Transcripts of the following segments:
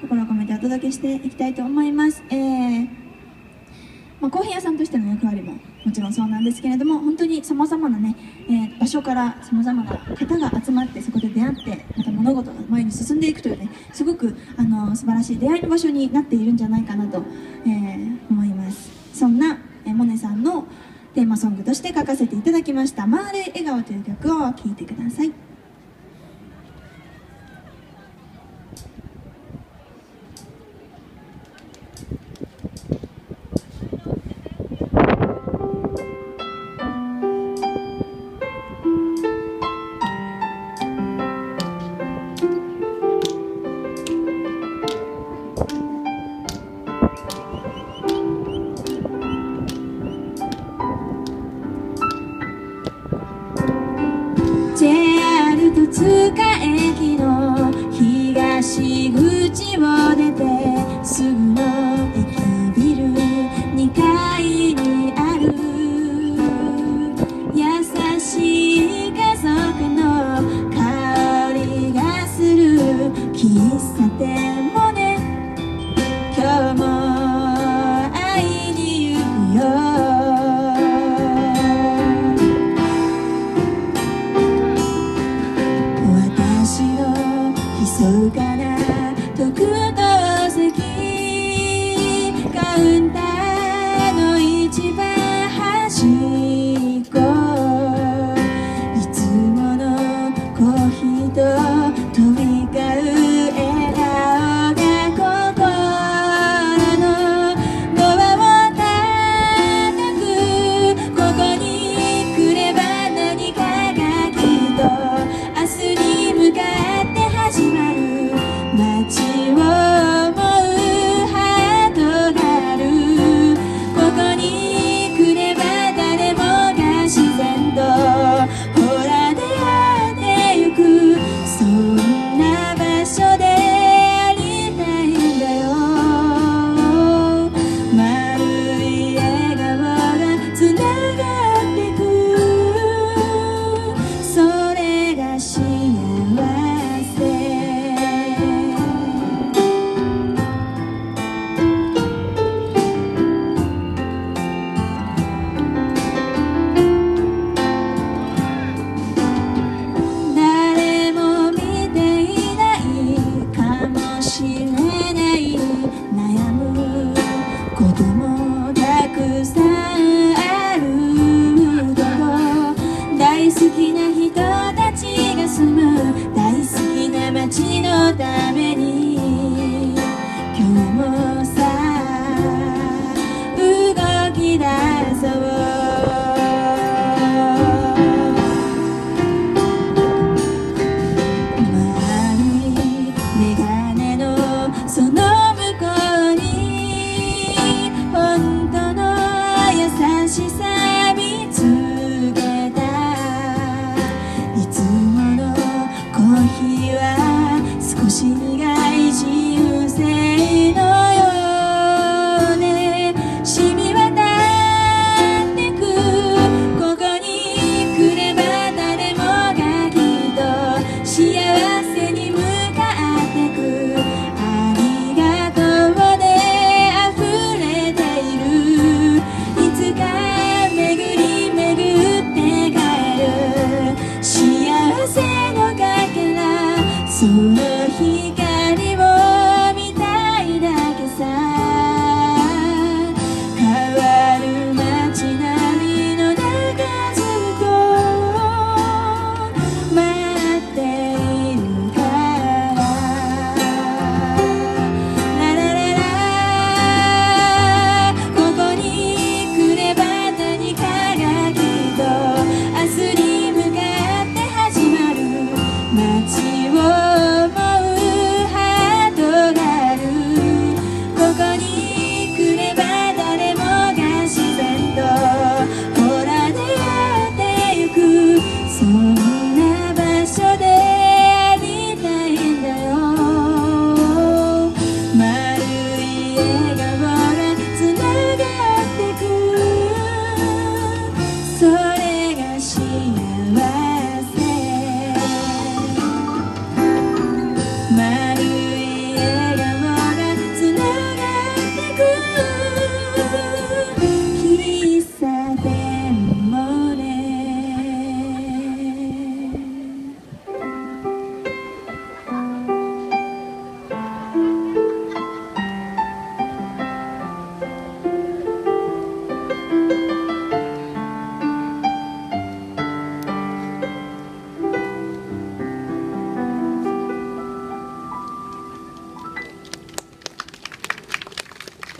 心を込めてお届けしていきたいと思います、えーまあ、コーヒー屋さんとしての役割ももちろんそうなんですけれども本当にさまざまなね、えー場所からさまざまな方が集まってそこで出会ってまた物事が前に進んでいくというねすごくあの素晴らしい出会いの場所になっているんじゃないかなと、えー思います。そんな、えーモネさんのテーマソングとして書かせていただきました「マーレ笑顔」という曲を聴いてください「喫茶店もね。今日も会いに行くよ」私の密か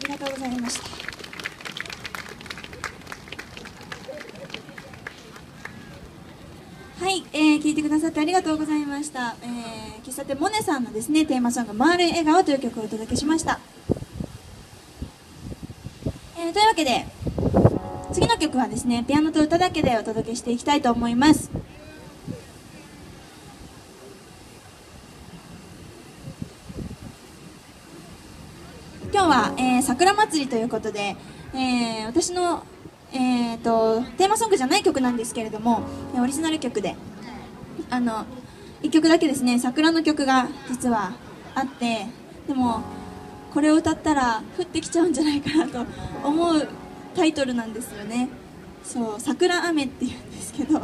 りがとうございました。はい、えー、聞いてくださってありがとうございました、えー、喫茶店モネさんのですねテーマソング「丸い笑顔」という曲をお届けしました、えー、というわけで次の曲はですねピアノと歌だけでお届けしていきたいと思います。今日は、えー、桜祭りということで、えー、私のえーと、テーマソングじゃない曲なんですけれどもオリジナル曲であの1曲だけですね桜の曲が実はあってでもこれを歌ったら降ってきちゃうんじゃないかなと思うタイトルなんですよね。そう桜雨っていうんですけど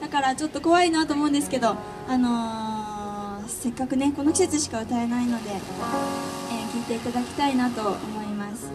だからちょっと怖いなと思うんですけどあのー、せっかくねこの季節しか歌えないので、聴いていただきたいなと思います。